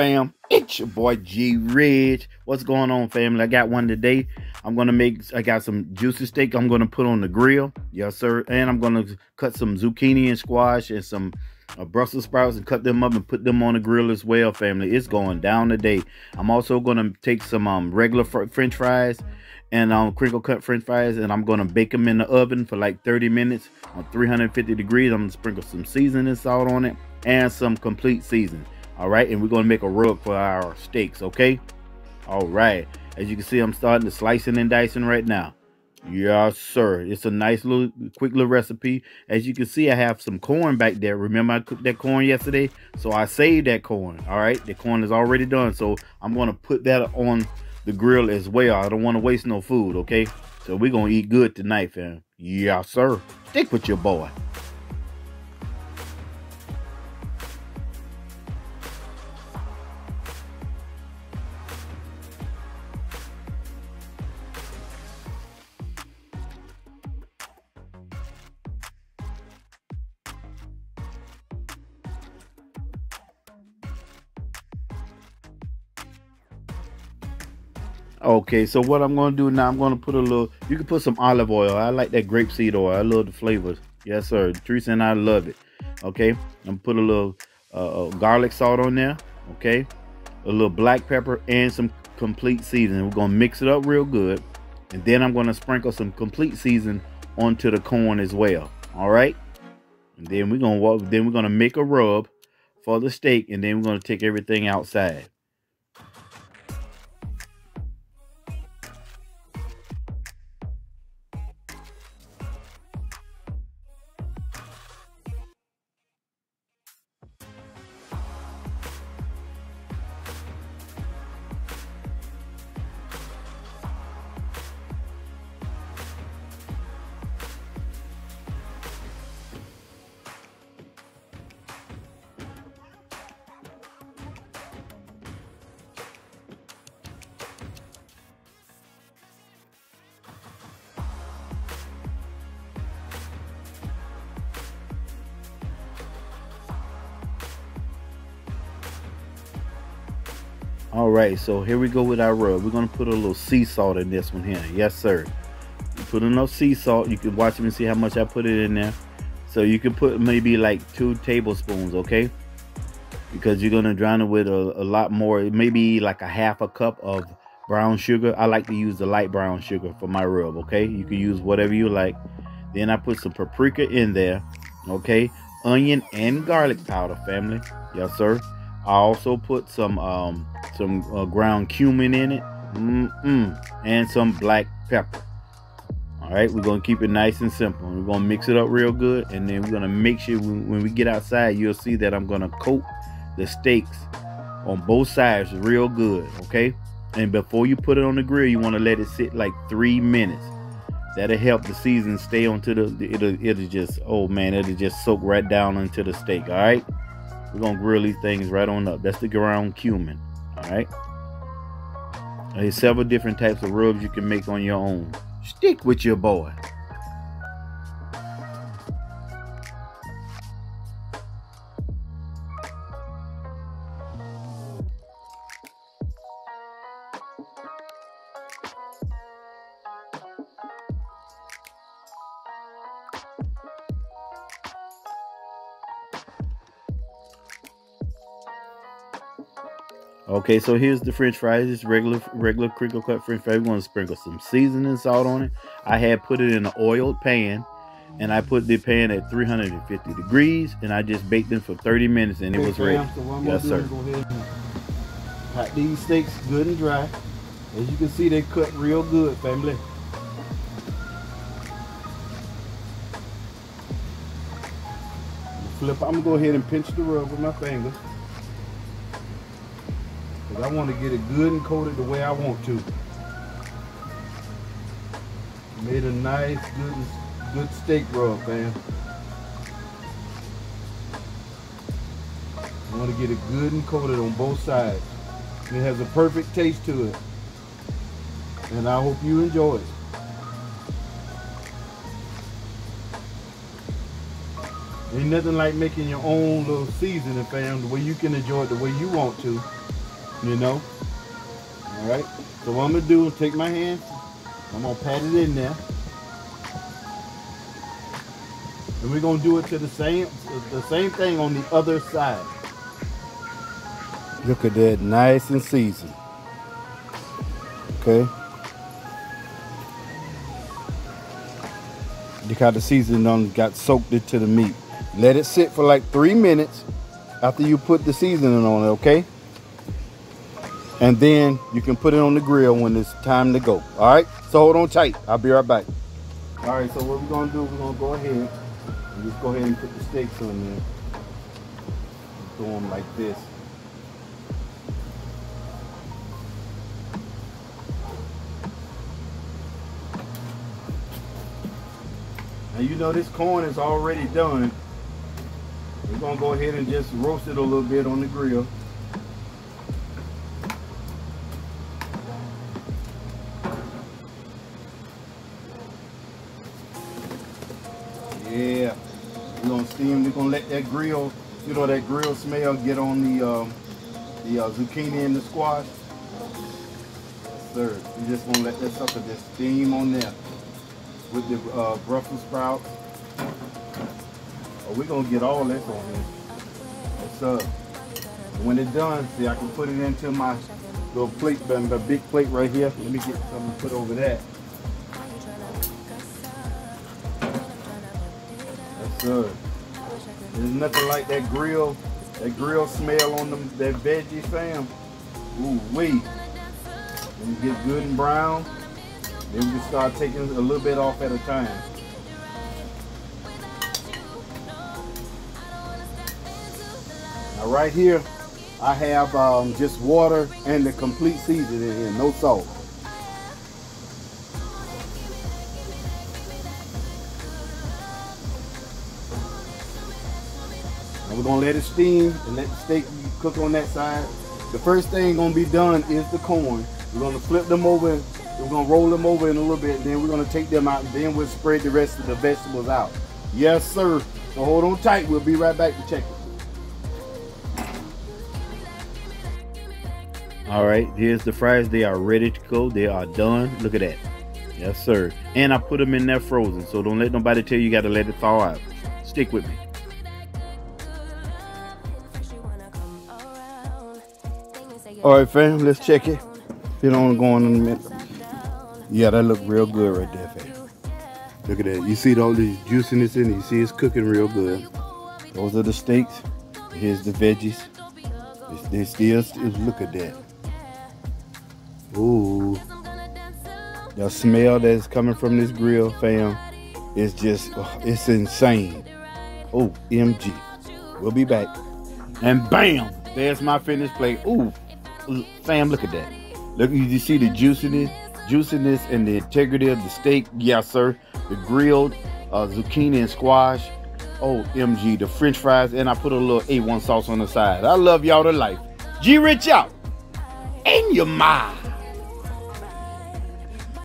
Fam? It's your boy G Rich. What's going on, family? I got one today. I'm gonna make. I got some juicy steak. I'm gonna put on the grill. Yes, sir. And I'm gonna cut some zucchini and squash and some uh, Brussels sprouts and cut them up and put them on the grill as well, family. It's going down today. I'm also gonna take some um regular fr French fries and um crinkle cut French fries, and I'm gonna bake them in the oven for like 30 minutes on 350 degrees. I'm gonna sprinkle some seasoning salt on it and some complete seasoning. All right, and we're gonna make a rub for our steaks, okay? All right, as you can see, I'm starting to slicing and dicing right now. Yes, sir. It's a nice little, quick little recipe. As you can see, I have some corn back there. Remember I cooked that corn yesterday? So I saved that corn, all right? The corn is already done, so I'm gonna put that on the grill as well. I don't want to waste no food, okay? So we're gonna eat good tonight, fam. yeah sir. Stick with your boy. Okay, so what I'm gonna do now, I'm gonna put a little. You can put some olive oil. I like that grapeseed oil. I love the flavors. Yes, sir. Teresa and I love it. Okay, I'm gonna put a little uh, uh, garlic salt on there. Okay, a little black pepper and some complete seasoning. We're gonna mix it up real good, and then I'm gonna sprinkle some complete season onto the corn as well. All right, and then we're gonna walk. Then we're gonna make a rub for the steak, and then we're gonna take everything outside. All right, so here we go with our rub. We're gonna put a little sea salt in this one here. Yes, sir. Put enough sea salt. You can watch me and see how much I put it in there. So you can put maybe like two tablespoons, okay? Because you're gonna drown it with a, a lot more, maybe like a half a cup of brown sugar. I like to use the light brown sugar for my rub, okay? You can use whatever you like. Then I put some paprika in there, okay? Onion and garlic powder, family. Yes, sir. I also put some um, some uh, ground cumin in it, mm-mm, and some black pepper. All right, we're gonna keep it nice and simple. We're gonna mix it up real good, and then we're gonna make sure when, when we get outside, you'll see that I'm gonna coat the steaks on both sides real good. Okay, and before you put it on the grill, you want to let it sit like three minutes. That'll help the season stay onto the. It'll it'll just oh man, it'll just soak right down into the steak. All right. We're gonna grill these things right on up. That's the ground cumin. Right. There's several different types of rubs you can make on your own. Stick with your boy. Okay, so here's the French fries. It's regular, regular crinkle cut French fries. We're gonna sprinkle some seasoning salt on it. I had put it in an oiled pan, and I put the pan at 350 degrees, and I just baked them for 30 minutes, and it was ready. Yes, sir. Go ahead these steaks good and dry. As you can see, they cut real good, family. Flip. I'm gonna go ahead and pinch the rub with my finger. I want to get it good and coated the way I want to. Made a nice, good, good steak rub, man. I want to get it good and coated on both sides. It has a perfect taste to it. And I hope you enjoy it. Ain't nothing like making your own little seasoning, fam, the way you can enjoy it the way you want to. You know? Alright? So what I'm gonna do is take my hand, I'm gonna pat it in there. And we're gonna do it to the same the same thing on the other side. Look at that, nice and seasoned. Okay. Look how the seasoning on got soaked into the meat. Let it sit for like three minutes after you put the seasoning on it, okay? And then you can put it on the grill when it's time to go. All right, so hold on tight. I'll be right back. All right, so what we're gonna do, we're gonna go ahead and just go ahead and put the steaks on there. Do them like this. Now you know this corn is already done. We're gonna go ahead and just roast it a little bit on the grill. Steam. We're gonna let that grill, you know, that grill smell get on the um, the uh, zucchini and the squash. Sir, you just gonna let that sucker just steam on there with the uh, Brussels sprouts. Oh, we're gonna get all this on here. Up? When it's done, see, I can put it into my little plate, the big plate right here. Let me get something to put over that. That's good. There's nothing like that grill, that grill smell on them, that veggie fam. Ooh, wait. When it gets good and brown, then we can start taking a little bit off at a time. Now right here, I have um, just water and the complete seasoning in here, no salt. We're gonna let it steam and let the steak cook on that side. The first thing gonna be done is the corn. We're gonna flip them over we're gonna roll them over in a little bit, and then we're gonna take them out, and then we'll spread the rest of the vegetables out. Yes, sir. So hold on tight. We'll be right back to check it. All right, here's the fries. They are ready to go. They are done. Look at that. Yes, sir. And I put them in there frozen, so don't let nobody tell you you got to let it thaw out. Stick with me. All right, fam, let's check it. Get on going in a minute. Yeah, that look real good right there, fam. Look at that. You see all the juiciness in it. You see it's cooking real good. Those are the steaks. Here's the veggies. They still, look at that. Ooh. The smell that's coming from this grill, fam, is just, oh, it's insane. Oh, MG. We'll be back. And bam, there's my finished plate. Ooh, fam, look at that. Look, you see the juiciness? juiciness and the integrity of the steak. Yes, sir. The grilled uh, zucchini and squash. Oh, MG, the french fries. And I put a little A1 sauce on the side. I love y'all to life. G Rich out. In your mind.